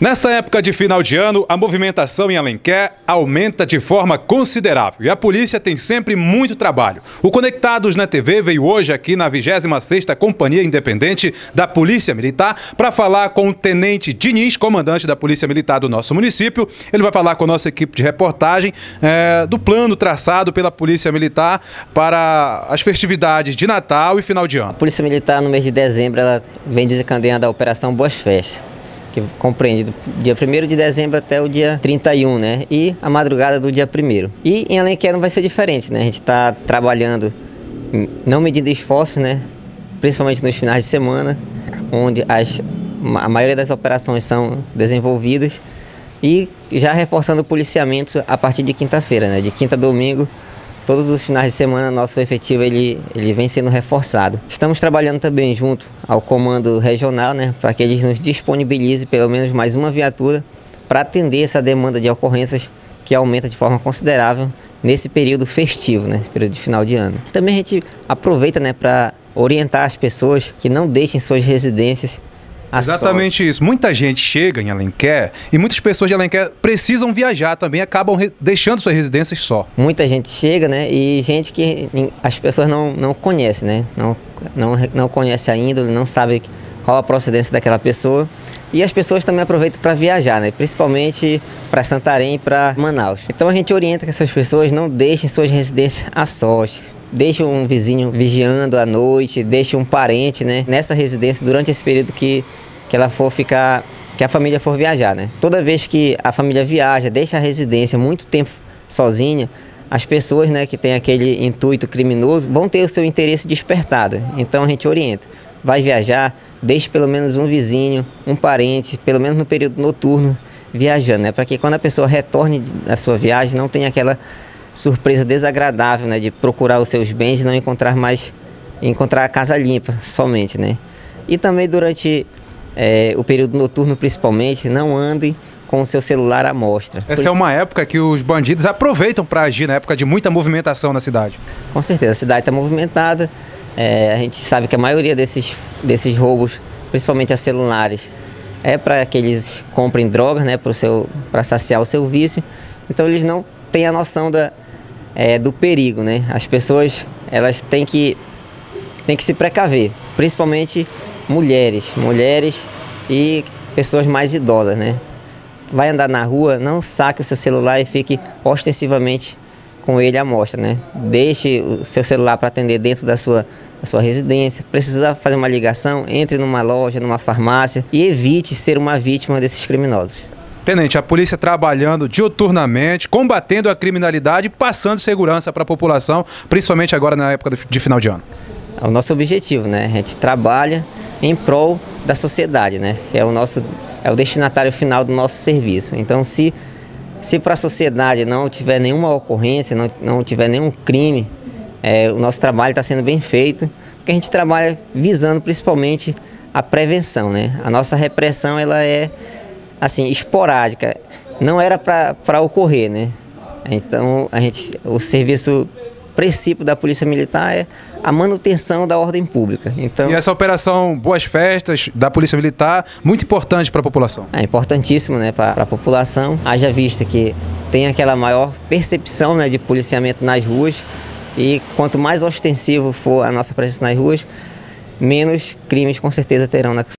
Nessa época de final de ano, a movimentação em Alenquer aumenta de forma considerável e a polícia tem sempre muito trabalho. O Conectados na TV veio hoje aqui na 26ª Companhia Independente da Polícia Militar para falar com o Tenente Diniz, comandante da Polícia Militar do nosso município. Ele vai falar com a nossa equipe de reportagem é, do plano traçado pela Polícia Militar para as festividades de Natal e final de ano. A Polícia Militar, no mês de dezembro, ela vem desencadeando a Operação Boas Festas que compreende do dia 1 de dezembro até o dia 31, né? E a madrugada do dia 1 E em Alenquer não vai ser diferente, né? A gente está trabalhando, não medindo esforços, né? Principalmente nos finais de semana, onde as, a maioria das operações são desenvolvidas e já reforçando o policiamento a partir de quinta-feira, né? De quinta a domingo, Todos os finais de semana nosso efetivo ele, ele vem sendo reforçado. Estamos trabalhando também junto ao comando regional, né, para que eles nos disponibilizem pelo menos mais uma viatura para atender essa demanda de ocorrências que aumenta de forma considerável nesse período festivo, né, período de final de ano. Também a gente aproveita, né, para orientar as pessoas que não deixem suas residências Exatamente isso. Muita gente chega em Alenquer e muitas pessoas de Alenquer precisam viajar também, acabam deixando suas residências só. Muita gente chega, né? E gente que as pessoas não, não conhecem, né? Não, não, não conhece ainda, não sabe qual a procedência daquela pessoa. E as pessoas também aproveitam para viajar, né? principalmente para Santarém e para Manaus. Então a gente orienta que essas pessoas não deixem suas residências a sós. Deixe um vizinho vigiando à noite, deixe um parente né, nessa residência durante esse período que que ela for ficar, que a família for viajar, né? Toda vez que a família viaja, deixa a residência muito tempo sozinha, as pessoas, né, que têm aquele intuito criminoso vão ter o seu interesse despertado. Então a gente orienta. Vai viajar, deixe pelo menos um vizinho, um parente, pelo menos no período noturno, viajando, né? Para que quando a pessoa retorne da sua viagem não tenha aquela surpresa desagradável, né, de procurar os seus bens e não encontrar mais encontrar a casa limpa somente, né? E também durante é, o período noturno principalmente, não andem com o seu celular à mostra. Essa é uma época que os bandidos aproveitam para agir, na época de muita movimentação na cidade. Com certeza, a cidade está movimentada. É, a gente sabe que a maioria desses, desses roubos, principalmente a celulares, é para que eles comprem drogas, né, para saciar o seu vício. Então eles não têm a noção da, é, do perigo, né? As pessoas elas têm que, têm que se precaver, principalmente mulheres, mulheres e pessoas mais idosas, né? Vai andar na rua, não saque o seu celular e fique ostensivamente com ele à mostra, né? Deixe o seu celular para atender dentro da sua, da sua residência. Precisa fazer uma ligação, entre numa loja, numa farmácia e evite ser uma vítima desses criminosos. Tenente, a polícia trabalhando diuturnamente, combatendo a criminalidade e passando segurança para a população, principalmente agora na época de final de ano. É o nosso objetivo, né? A gente trabalha em prol da sociedade, né? É o nosso é o destinatário final do nosso serviço. Então, se se para a sociedade não tiver nenhuma ocorrência, não, não tiver nenhum crime, é, o nosso trabalho está sendo bem feito, porque a gente trabalha visando principalmente a prevenção, né? A nossa repressão ela é assim esporádica, não era para ocorrer, né? Então a gente, o serviço princípio da Polícia Militar é a manutenção da ordem pública. Então, e essa operação Boas Festas da Polícia Militar, muito importante para a população. É importantíssimo né, para a população, haja vista que tem aquela maior percepção né, de policiamento nas ruas e quanto mais ostensivo for a nossa presença nas ruas, menos crimes com certeza terão na